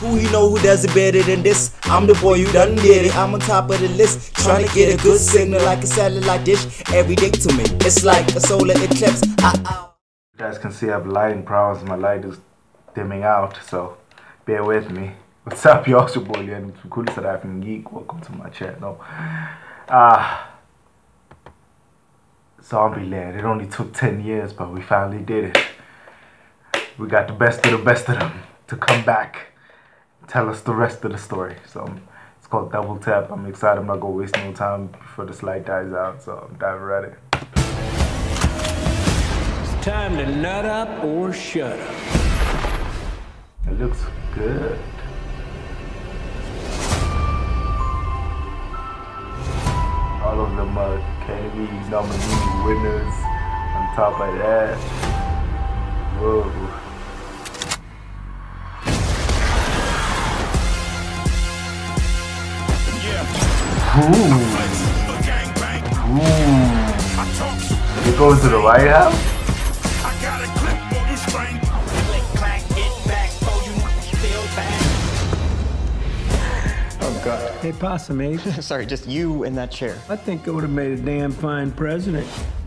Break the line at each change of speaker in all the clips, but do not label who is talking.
Who he know who does it better than this? I'm the boy who done did it. I'm on top of the list, trying to get a good signal like a satellite dish. Every day to me, it's like a solar eclipse. I,
You guys can see I have lighting problems. My light is dimming out, so bear with me. What's up, y'all? It's your boy Leon Cool South African Geek. Welcome to my channel. Ah, Zombieland. It only took 10 years, but we finally did it. We got the best of the best of them to come back tell us the rest of the story. So um, it's called Double Tap. I'm excited. I'm not gonna waste no time before this light dies out. So I'm diving right in.
It's time to nut up or shut up.
It looks good. All of them are nominee winners. On top of that, Ooh. Ooh. You going to the White House?
Oh, God. Hey, Possum Ace.
Sorry, just you in that chair.
I think I would have made a damn fine president.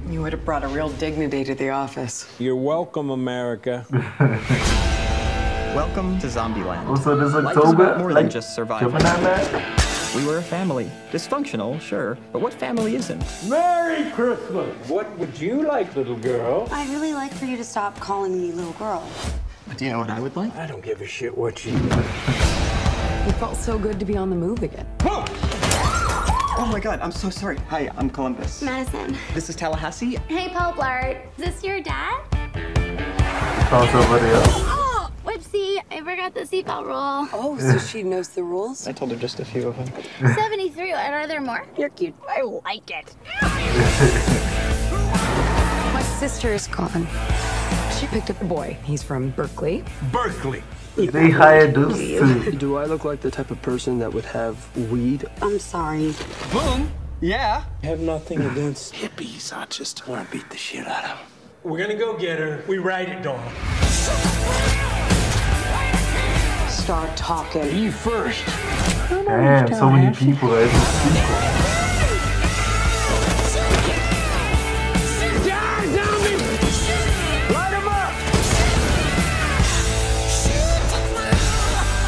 You would have brought a real dignity to the office.
You're welcome, America.
Welcome to Zombieland.
Also, this
Life is about more
like
than just survival.
Gemini Man.
We were a family. Dysfunctional, sure, but what family isn't?
Merry Christmas. What would you like, little girl?
I'd really like for you to stop calling me little girl.
Do you know what I would like?
I don't give a shit what you.
It felt so good to be on the move again. Whoa!
Oh my god, I'm so sorry. Hi, I'm Columbus.
Madison.
This is Tallahassee.
Hey, Paul Blart. Is this your dad?
Found somebody
forgot the seatbelt rule.
Oh, so she knows the rules?
I told her just a few of them.
73. And are there more? You're cute. I like it.
My sister is gone. She picked up a boy. He's from Berkeley.
Berkeley.
They hired this
Do I look like the type of person that would have weed?
I'm sorry.
Boom! Yeah?
I have nothing against hippies. I just want to beat the shit out of them. We're gonna go get her. We ride it, dog.
Start talking.
You first.
Damn, so many people in this sequel.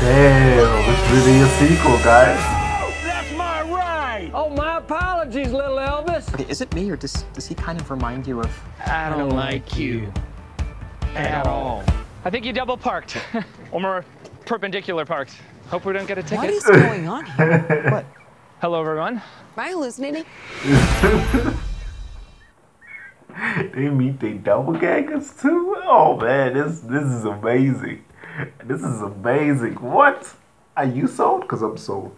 Damn, it's really a sequel, guys.
That's my ride. Oh, my apologies, little Elvis.
Okay, is it me or does, does he kind of remind you of.
I don't like you at all. I think you double parked, or more perpendicular parked. Hope we don't get a ticket.
What is going on here?
What?
Hello, everyone.
Am I hallucinating?
They meet they the doppelgangers too. Oh man, this this is amazing. This is amazing. What? Are you sold? Cause I'm sold.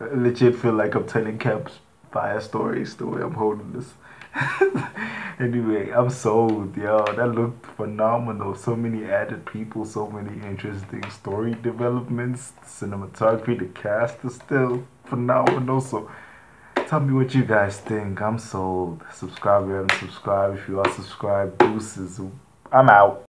I legit feel like I'm telling Caps fire stories the way I'm holding this. anyway, I'm sold, yo. That looked phenomenal. So many added people, so many interesting story developments. Cinematography, the cast is still phenomenal. So tell me what you guys think. I'm sold. Subscribe if you haven't subscribed. If you are subscribed, deuces. I'm out.